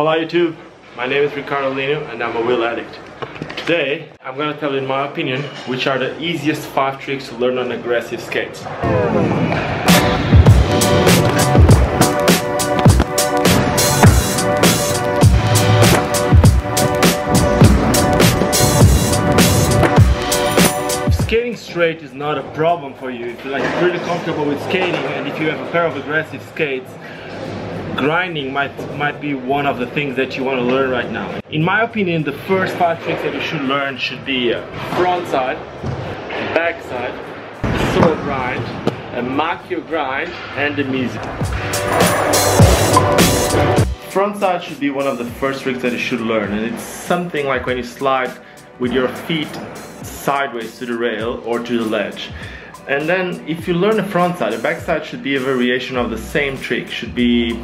Hola YouTube, my name is Ricardo Lino and I'm a wheel addict. Today, I'm gonna tell you in my opinion, which are the easiest 5 tricks to learn on aggressive skates. Skating straight is not a problem for you. If you're like really comfortable with skating and if you have a pair of aggressive skates, grinding might might be one of the things that you want to learn right now. In my opinion, the first five tricks that you should learn should be uh, front side, back side, soul grind, a Makio grind, and the Miszou. Front side should be one of the first tricks that you should learn, and it's something like when you slide with your feet sideways to the rail or to the ledge. And then if you learn the front side, the back side should be a variation of the same trick, should be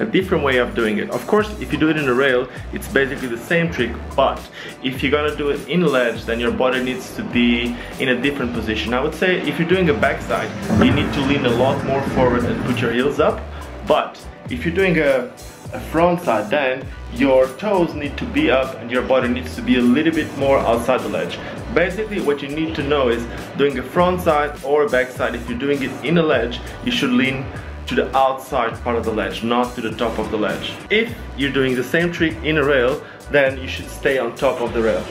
a different way of doing it. Of course, if you do it in the rail, it's basically the same trick, but if you're gonna do it in a ledge, then your body needs to be in a different position. I would say if you're doing a backside, you need to lean a lot more forward and put your heels up, but if you're doing a, a front side, then your toes need to be up and your body needs to be a little bit more outside the ledge. Basically what you need to know is doing a front side or a back side, if you're doing it in a ledge, you should lean to the outside part of the ledge, not to the top of the ledge. If you're doing the same trick in a rail, then you should stay on top of the rail.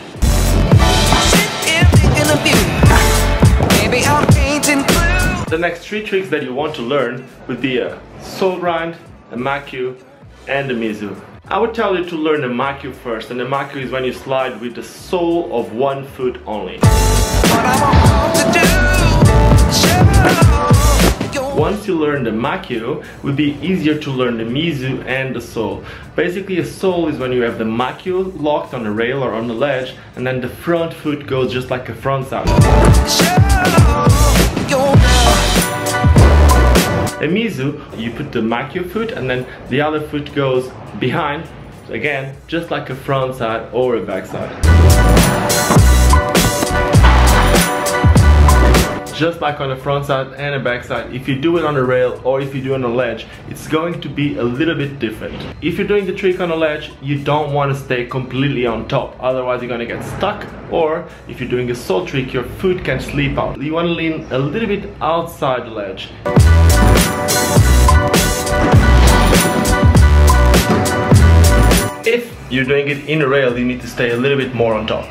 The next three tricks that you want to learn would be a soul grind, a Makio, and a Miszou. I would tell you to learn the Makio first, and the Makio is when you slide with the sole of one foot only. Once you learn the Makio, it would be easier to learn the Miszou and the soul. Basically a soul is when you have the Makio locked on the rail or on the ledge, and then the front foot goes just like a front side. A Miszou, you put the Makio foot and then the other foot goes behind, again, just like a front side or a back side. Just like on the front side and the back side, if you do it on a rail or if you do it on a ledge, it's going to be a little bit different. If you're doing the trick on a ledge, you don't want to stay completely on top, otherwise you're gonna get stuck, or if you're doing a soul trick, your foot can slip out. You want to lean a little bit outside the ledge. If you're doing it in a rail, you need to stay a little bit more on top.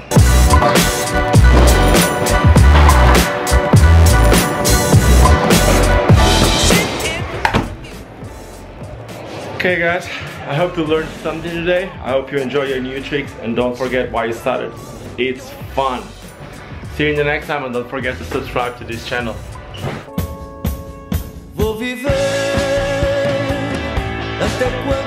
Okay guys, I hope you learned something today. I hope you enjoy your new tricks and don't forget why you started. It's fun. See you in the next time and don't forget to subscribe to this channel. Vou viver até quando